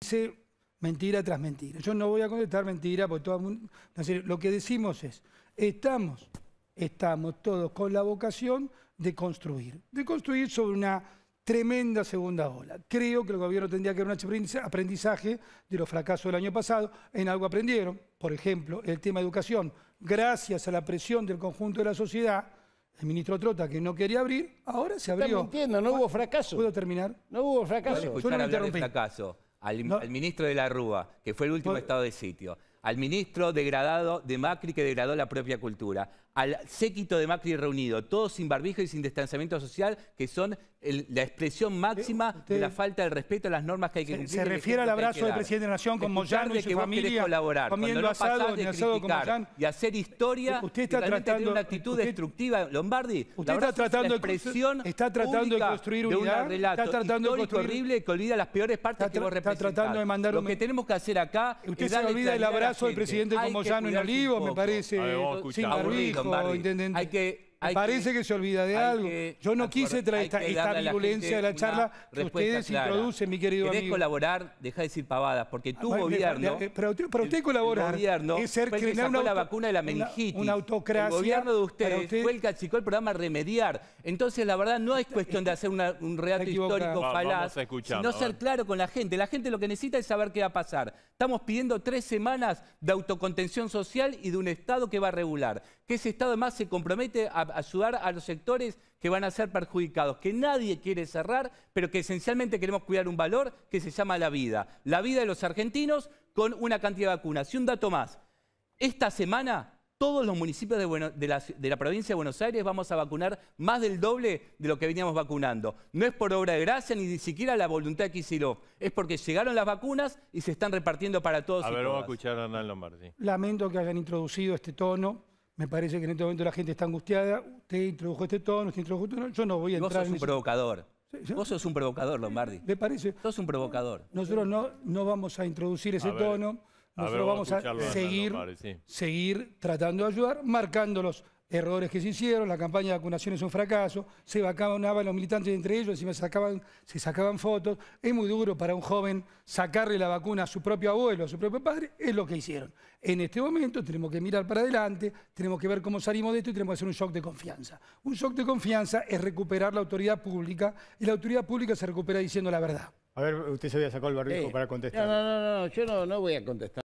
dice mentira tras mentira. Yo no voy a contestar mentira porque todo el mundo... no Lo que decimos es, estamos, estamos todos con la vocación de construir, de construir sobre una tremenda segunda ola. Creo que el gobierno tendría que dar un aprendiza- aprendizaje de los fracasos del año pasado. En algo aprendieron, por ejemplo, el tema de educación. Gracias a la presión del conjunto de la sociedad, el ministro Trota, que no quería abrir, ahora se Está abrió. mintiendo, no hubo fracaso. ¿Puedo terminar? No hubo fracaso. Yo no me al, No. al ministro de la Rúa, que fue el último Por- estado de sitio, al ministro degradado de Macri que degradó la propia cultura, al séquito de Macri reunido, todos sin barbijo y sin distanciamiento social, que son el- la expresión máxima usted- de la falta del respeto a las normas que hay que Se, cumplir. se y el refiere al abrazo del presidente de la Nación con Moyano de y su que familia, colaborar, cuando comiendo no asado de el asado con Moyano. y hacer historia Usted está y tratando- tener una actitud usted- destructiva, Lombardi. Usted está tratando de constru- expresión está tratando de construir de un unidad, relato está tratando de histórico construir- horrible que olvida las peores partes Está que vos tra- está representás. tratando de mandar Lo que tenemos que hacer acá Usted es se olvida la abrazo del presidente con Moyano en Olivo, me parece, sin barbijo, Lombardi. intendente. Hay que- hay parece que- que se olvida de algo. que Yo no quise traer esta, esta virulencia de la charla que ustedes clara. introducen, mi querido ¿Querés amigo. colaborar? Deja de decir pavadas, porque tu Ah, gobierno... me- pero usted- pero usted el- colaborar El gobierno es ser fue el que sacó una la vacuna de la una- meningitis. una autocracia El gobierno de para ustedes usted- fue el que achicó el programa Remediar. Entonces, la verdad, no es cuestión de hacer una- un relato equivocado. histórico Va- falaz, vamos a escucharlo, sino ser claro con la gente. La gente lo que necesita es saber qué va a pasar. Estamos pidiendo tres semanas de autocontención social y de un Estado que va a regular. Que ese Estado además se compromete a ayudar a los sectores que van a ser perjudicados, que nadie quiere cerrar, pero que esencialmente queremos cuidar un valor que se llama la vida. La vida de los argentinos con una cantidad de vacunas. Y un dato más. Esta semana, todos los municipios de, Bueno- de la, de la provincia de Buenos Aires vamos a vacunar más del doble de lo que veníamos vacunando. No es por obra de gracia ni siquiera la voluntad de Kicillof. Es porque llegaron las vacunas y se están repartiendo para todos A y ver, vamos a escuchar a Hernán Lombardi. Lamento que hayan introducido este tono. Me parece que en este momento la gente está angustiada. Usted introdujo este tono, usted introdujo este tono. Yo no voy a Y vos entrar sos en un ese- provocador. Sí, Vos sos un provocador, Lombardi. ¿Le parece? Sos un provocador. Nosotros no, no vamos a introducir ese A ver, tono. a ver, Nosotros vamos vamos a seguir, Lombardi, sí. seguir tratando de ayudar, marcando los errores que se hicieron. La campaña de vacunación es un fracaso. Se vacunaban los militantes entre ellos, encima sacaban, se sacaban fotos. Es muy duro para un joven sacarle la vacuna a su propio abuelo, a su propio padre. Es lo que hicieron. En este momento tenemos que mirar para adelante, tenemos que ver cómo salimos de esto y tenemos que hacer un shock de confianza. Un shock de confianza es recuperar la autoridad pública y la autoridad pública se recupera diciendo la verdad. A ver, usted se había sacado el barbijo Eh, para No, contestar. no, no, no, yo no, no voy a contestar.